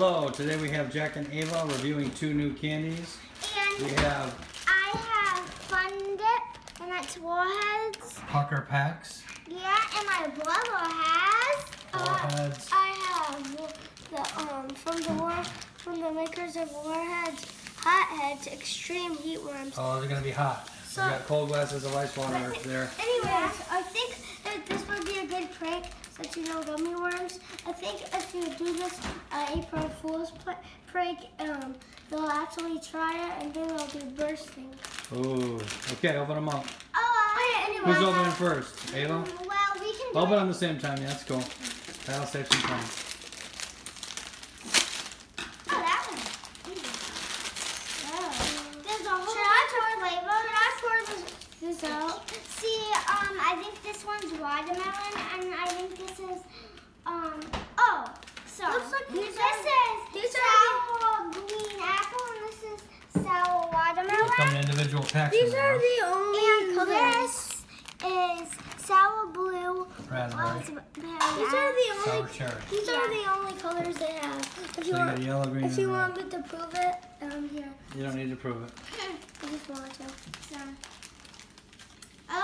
Hello, today we have Jack and Ava reviewing two new candies. And We have I have Fun Dip, and that's Warheads. Pucker Packs, Yeah, and my brother has. uh, Warheads, I have the um from the war from the makers of Warheads, Hotheads, Extreme Heat Worms. oh, they're gonna be hot. So- we got cold glasses of ice water there. Anyways, I think that this would be a good prank since you know gummy worms. I think if you do this uh, April Fool's pl- prank, um, they'll actually try it and then they'll be bursting. Ooh, okay, open them up. Oh, anyway. Who's opening first? Ava? Well, we can do Open it. on the same time, yeah, that's cool. That'll save some time. Oh, that one. Easy. There's a whole bunch. Should I pour this, this out? See, um, I think this one's watermelon, and I think this is, um, oh, so Looks like this these is are- these are sour green apple, and this is sour watermelon. come in individual packs. These in are the only And colors. this is sour blue, Raspberry. raspberry. These are the Sour only. cherry. These are the only colors they have. If So you you want, yellow, green, if you and red. want me to prove it, um, here. You don't need to prove it. I just want to. So, uh,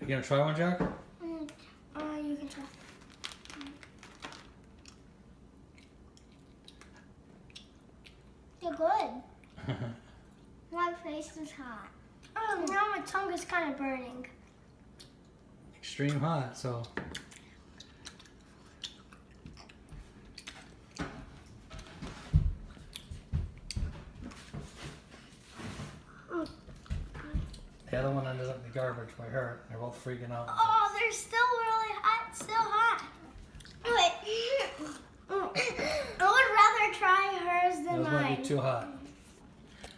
You gonna try one, Jack? Mm, Uh, you can try. Good. My face is hot. Oh, now my tongue is kind of burning. Extreme hot, so. Mm. The other one ended up in the garbage by her. They're both freaking out. Oh, they're still really hot. Still hot. Wait. I would rather try hers than Those might mine. be too hot.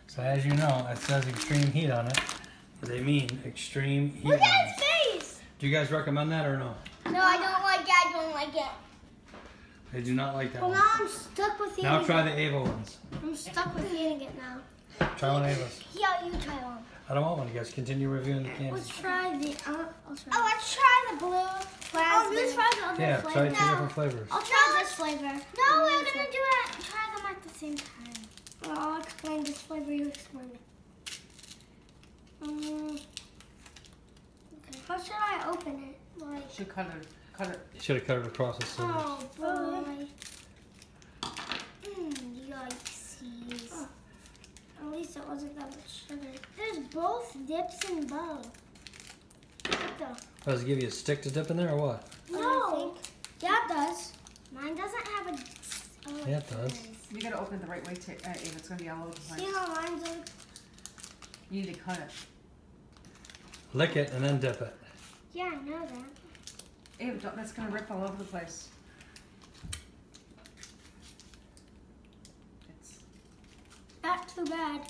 So as you know, it says extreme heat on it. They mean extreme heat. Look at his face. Do you guys recommend that or no? No, I don't like it. I don't like it. They do not like that Well, one. now I'm stuck with eating. Now try the Ava ones. I'm stuck with eating it now. Try one of Ava's. Yeah, you try one. I don't want one. You guys continue reviewing the candy. Let's try the. Uh, I'll try. Oh, let's try the blue oh, raspberry. let's try the other Yeah, flavor. try two No. different flavors. I'll try this flavor. No, we're gonna do it. Try them at the same time. Well, I'll explain this flavor. You explain it. Mm. Okay. How should I open it? Like. Should cut it, cut it. You should have cut it across the sleeves. Oh boy. Mm, yikesies. Oh. At least it wasn't that much sugar. There's both dips and bow. Does it give you a stick to dip in there or what? I No, think. Yeah, it does. mine doesn't have a. Oh, Yeah, it does. You gotta open it the right way, to, uh, Ava, it's gonna be all over the place. See place. how mine's like. You need to cut it. Lick it and then dip it. Yeah, I know that. Ava, don't, that's gonna rip all over the place. It's, Not too bad.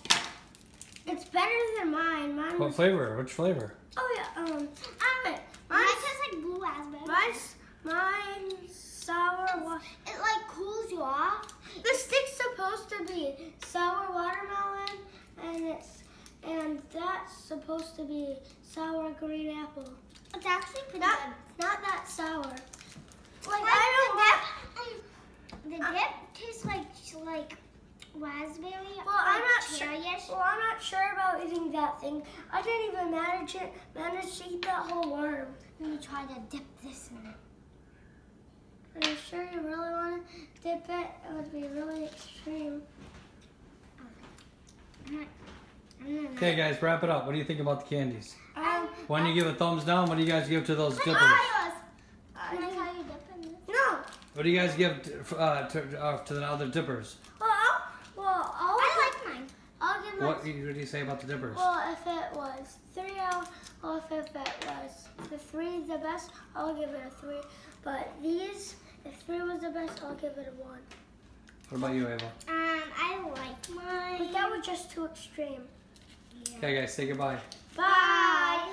It's better than mine. Mine What was. flavor? Which flavor? Oh yeah. Um. Alright. Mine Mine's. tastes like blue raspberry. Mine's. Mine's sour. Wa- It like cools you off. the stick's supposed to be sour watermelon, and it's and that's supposed to be sour green apple. It's actually pretty Not good. not that sour. Like Like I the dip, um, the dip tastes like like raspberry. Well, I'm not sure. Well, I'm not sure about eating that thing. I didn't even manage it. Manage to eat that whole worm. Let me try to dip this in it. Are you sure you really want to dip it? It would be really extreme. I'm not- I'm not- Okay, guys, wrap it up. What do you think about the candies? Um, When you give a thumbs down, what do you guys give to those dippers? Can I I try you dip in this? no. What do you guys give to, uh, to, uh, to the other dippers? Well, I'll, well, I'll, I like mine. I'll give my. What, did you say about the dippers? Well, if it was three out, well, if it was the three the best, I'll give it a three. But these, if three was the best, I'll give it a one. What about you, Ava? Um, I like mine. But that was just too extreme. Okay, guys, say goodbye. Bye.